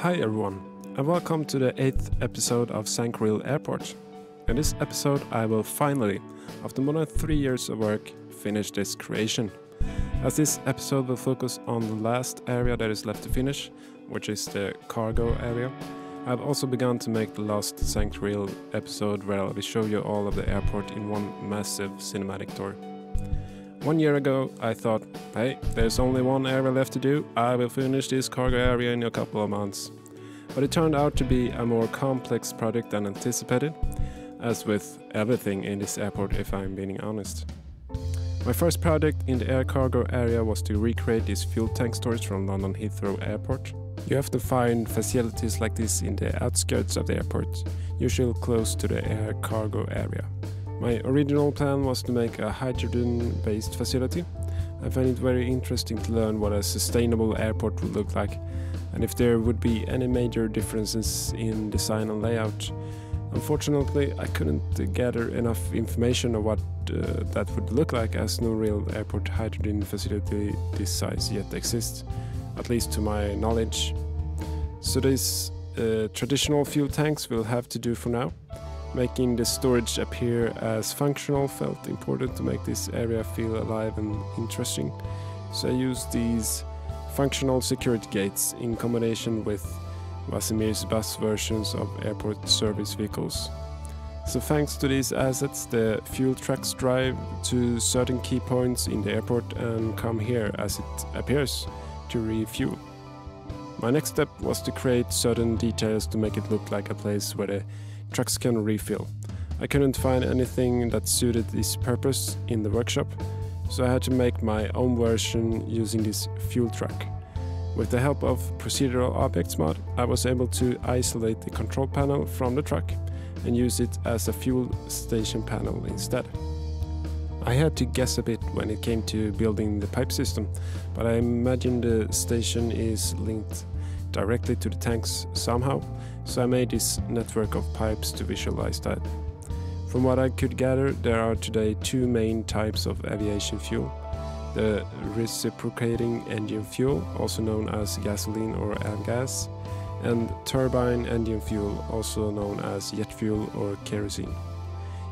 Hi everyone, and welcome to the eighth episode of St Creile Airport. In this episode, I will finally, after more than three years of work, finish this creation. As this episode will focus on the last area that is left to finish, which is the cargo area, I've also begun to make the last St Creile episode where I'll show you all of the airport in one massive cinematic tour. One year ago, I thought, hey, there's only one area left to do, I will finish this cargo area in a couple of months. But it turned out to be a more complex project than anticipated, as with everything in this airport, if I'm being honest. My first project in the air cargo area was to recreate these fuel tank stores from London Heathrow Airport. You have to find facilities like this in the outskirts of the airport, usually close to the air cargo area. My original plan was to make a hydrogen based facility. I find it very interesting to learn what a sustainable airport would look like and if there would be any major differences in design and layout. Unfortunately, I couldn't gather enough information on what uh, that would look like as no real airport hydrogen facility this size yet exists, at least to my knowledge. So these uh, traditional fuel tanks will have to do for now. Making the storage appear as functional felt important to make this area feel alive and interesting. So I used these functional security gates in combination with Vasimir's bus versions of airport service vehicles. So thanks to these assets, the fuel trucks drive to certain key points in the airport and come here as it appears to refuel. My next step was to create certain details to make it look like a place where the trucks can refill. I couldn't find anything that suited this purpose in the workshop, so I had to make my own version using this fuel truck. With the help of procedural objects mod, I was able to isolate the control panel from the truck and use it as a fuel station panel instead. I had to guess a bit when it came to building the pipe system, but I imagine the station is linked directly to the tanks somehow, so I made this network of pipes to visualize that. From what I could gather, there are today two main types of aviation fuel the reciprocating engine fuel, also known as gasoline or avgas, and turbine engine fuel, also known as jet fuel or kerosene.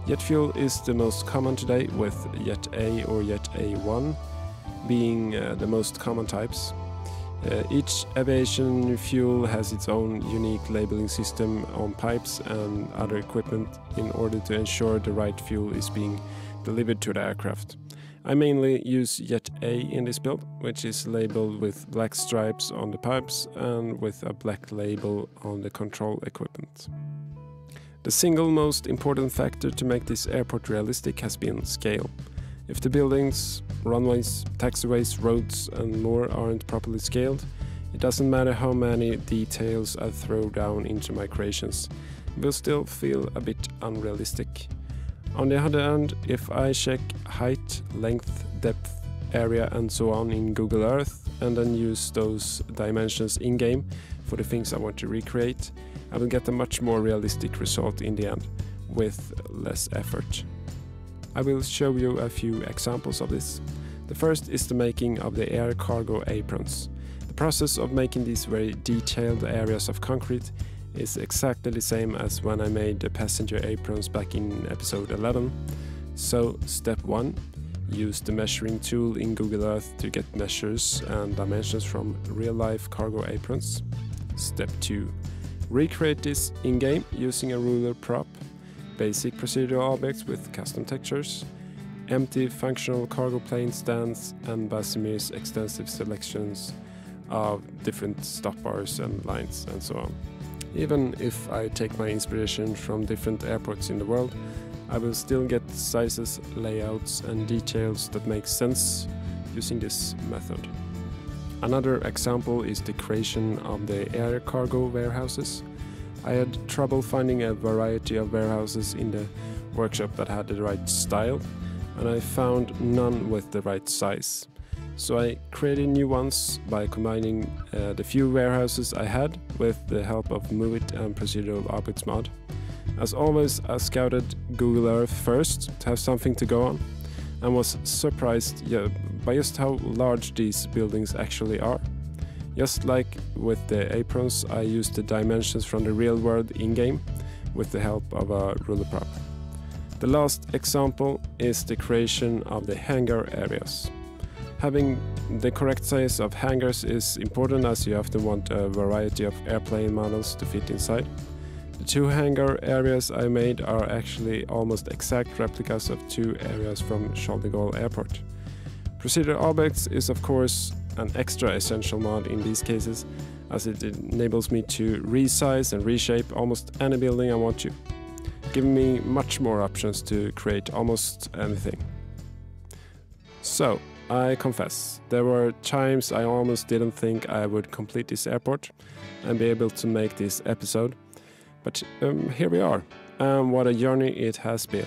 Jet fuel is the most common today, with Jet A or Jet A1 being uh, the most common types. Uh, each aviation fuel has its own unique labeling system on pipes and other equipment in order to ensure the right fuel is being delivered to the aircraft. I mainly use Jet A in this build, which is labeled with black stripes on the pipes and with a black label on the control equipment. The single most important factor to make this airport realistic has been scale. If the buildings, runways, taxiways, roads, and more aren't properly scaled, it doesn't matter how many details I throw down into my creations, it will still feel a bit unrealistic. On the other hand, if I check height, length, depth, area, and so on in Google Earth, and then use those dimensions in game for the things I want to recreate, I will get a much more realistic result in the end, with less effort. I will show you a few examples of this. The first is the making of the air cargo aprons. The process of making these very detailed areas of concrete is exactly the same as when I made the passenger aprons back in episode 11. So, step 1 use the measuring tool in Google Earth to get measures and dimensions from real life cargo aprons. Step 2 recreate this in game using a ruler prop basic procedural objects with custom textures, empty functional cargo plane stands, and Vasimir's extensive selections of different stop bars and lines and so on. Even if I take my inspiration from different airports in the world, I will still get sizes, layouts, and details that make sense using this method. Another example is the creation of the air cargo warehouses. I had trouble finding a variety of warehouses in the workshop that had the right style, and I found none with the right size. So I created new ones by combining uh, the few warehouses I had with the help of Moveit and Procedural mod. As always, I scouted Google Earth first to have something to go on, and was surprised yeah, by just how large these buildings actually are. Just like with the aprons, I used the dimensions from the real world in-game with the help of a ruler prop. The last example is the creation of the hangar areas. Having the correct size of hangars is important as you often want a variety of airplane models to fit inside. The two hangar areas I made are actually almost exact replicas of two areas from Charles de Gaulle Airport. Procedural objects is of course an extra essential mod in these cases as it enables me to resize and reshape almost any building I want to, giving me much more options to create almost anything. So, I confess, there were times I almost didn't think I would complete this airport and be able to make this episode, but um, here we are, and what a journey it has been.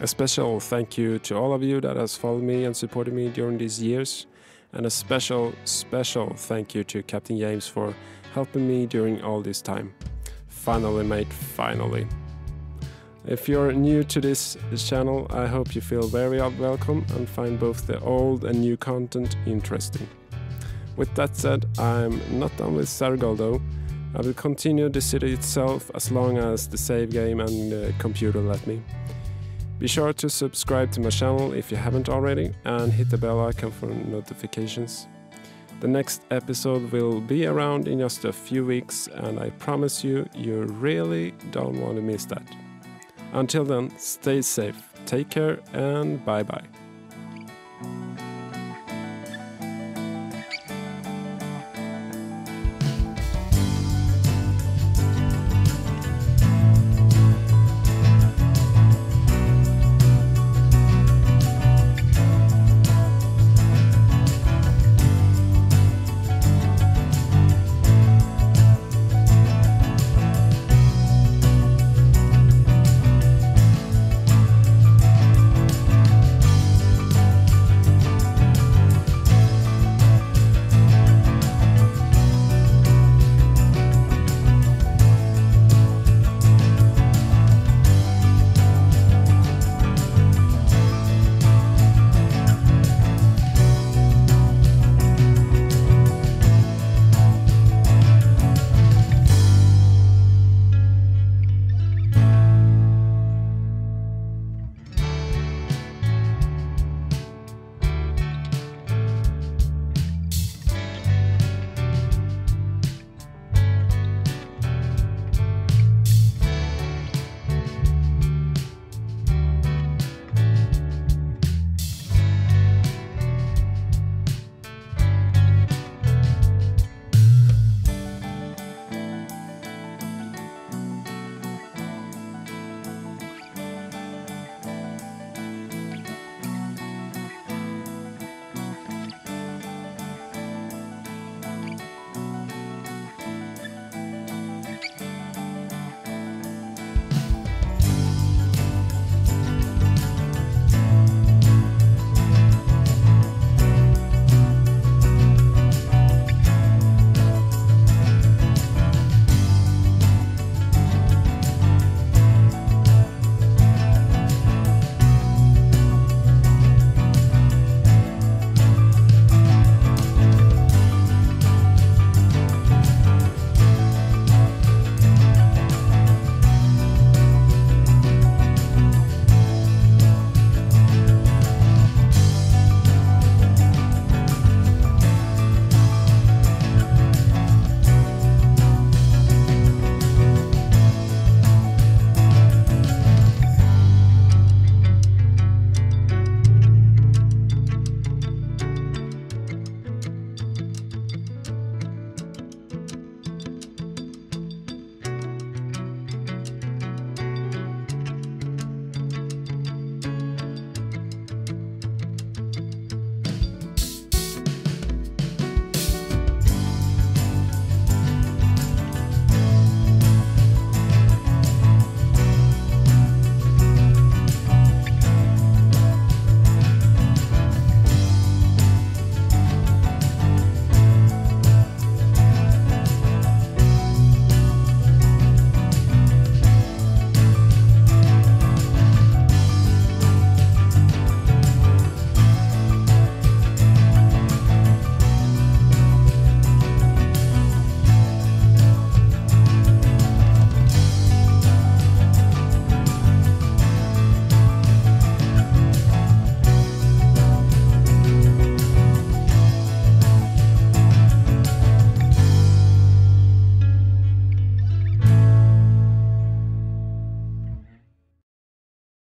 A special thank you to all of you that has followed me and supported me during these years, and a special, special thank you to Captain James for helping me during all this time. Finally, mate, finally. If you're new to this channel, I hope you feel very welcome and find both the old and new content interesting. With that said, I'm not done with Sarougal though. I will continue the city itself as long as the save game and the computer let me. Be sure to subscribe to my channel if you haven't already and hit the bell icon for notifications. The next episode will be around in just a few weeks and I promise you, you really don't want to miss that. Until then, stay safe, take care, and bye bye.